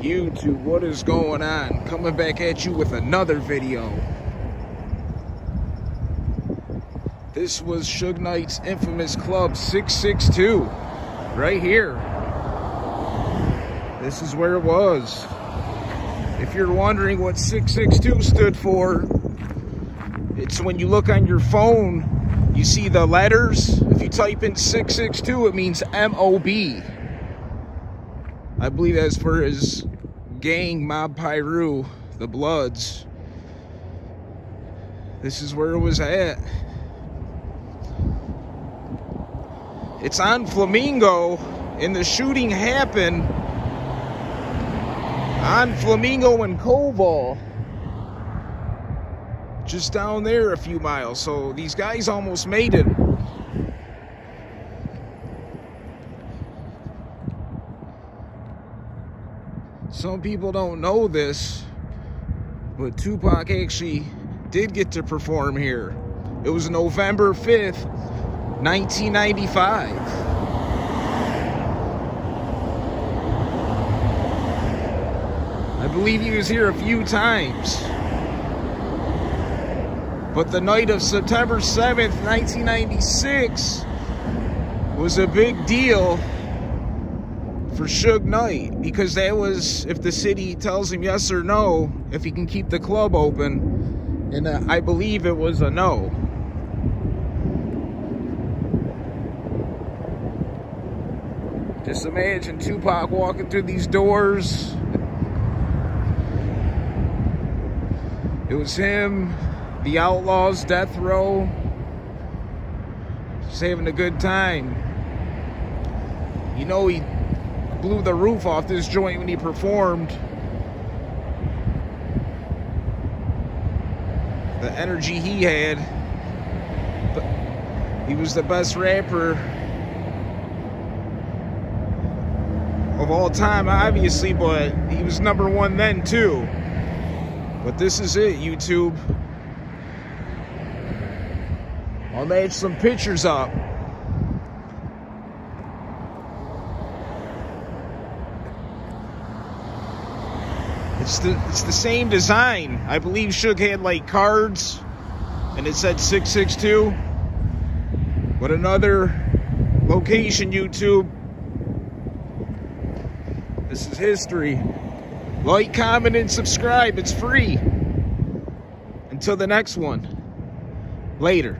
YouTube, what is going on? Coming back at you with another video. This was Suge Knight's infamous club 662, right here. This is where it was. If you're wondering what 662 stood for, it's when you look on your phone, you see the letters. If you type in 662, it means M-O-B. I believe that's for his gang, Mob Piru, the Bloods. This is where it was at. It's on Flamingo, and the shooting happened on Flamingo and Koval. Just down there a few miles. So these guys almost made it. Some people don't know this, but Tupac actually did get to perform here. It was November 5th, 1995. I believe he was here a few times. But the night of September 7th, 1996 was a big deal for Suge Knight because that was if the city tells him yes or no, if he can keep the club open. And uh, I believe it was a no. Just imagine Tupac walking through these doors. It was him, the Outlawz, Death Row, just having a good time. You know, he blew the roof off this joint when he performed. The energy he had. He was the best rapper of all time, obviously, but he was number one then too. But this is it, YouTube. I'll match some pictures up. It's the it's the same design. I believe Suge had like cards and it said 662. But another location, YouTube. This is history. Like, comment, and subscribe. It's free. Until the next one. Later.